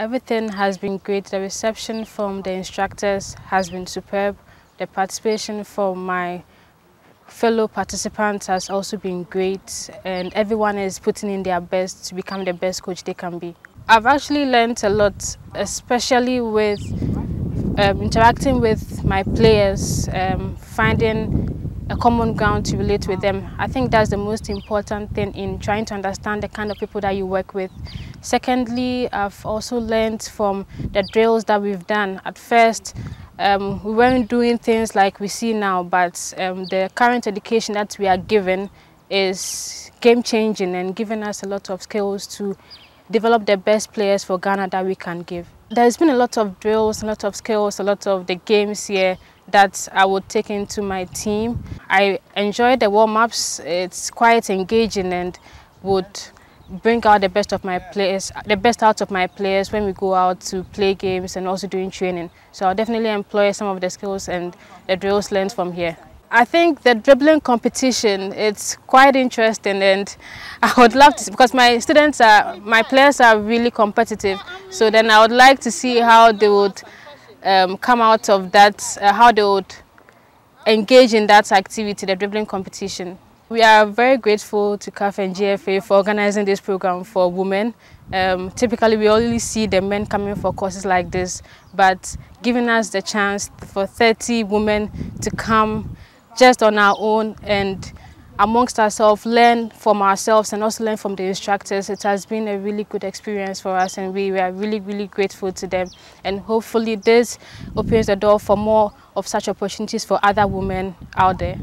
Everything has been great. The reception from the instructors has been superb. The participation from my fellow participants has also been great and everyone is putting in their best to become the best coach they can be. I've actually learned a lot, especially with um, interacting with my players, um, finding a common ground to relate with them. I think that's the most important thing in trying to understand the kind of people that you work with. Secondly, I've also learned from the drills that we've done. At first, um, we weren't doing things like we see now, but um, the current education that we are given is game changing and giving us a lot of skills to develop the best players for Ghana that we can give. There's been a lot of drills, a lot of skills, a lot of the games here that I would take into my team. I enjoy the warm-ups. It's quite engaging and would bring out the best of my players, the best out of my players when we go out to play games and also doing training. So I'll definitely employ some of the skills and the drills learned from here. I think the dribbling competition, it's quite interesting and I would love to, because my students are, my players are really competitive. So then I would like to see how they would um, come out of that, uh, how they would engage in that activity, the dribbling competition. We are very grateful to CAF and GFA for organizing this program for women. Um, typically, we only see the men coming for courses like this, but giving us the chance for 30 women to come just on our own and amongst ourselves, learn from ourselves and also learn from the instructors. It has been a really good experience for us and we, we are really, really grateful to them. And hopefully this opens the door for more of such opportunities for other women out there.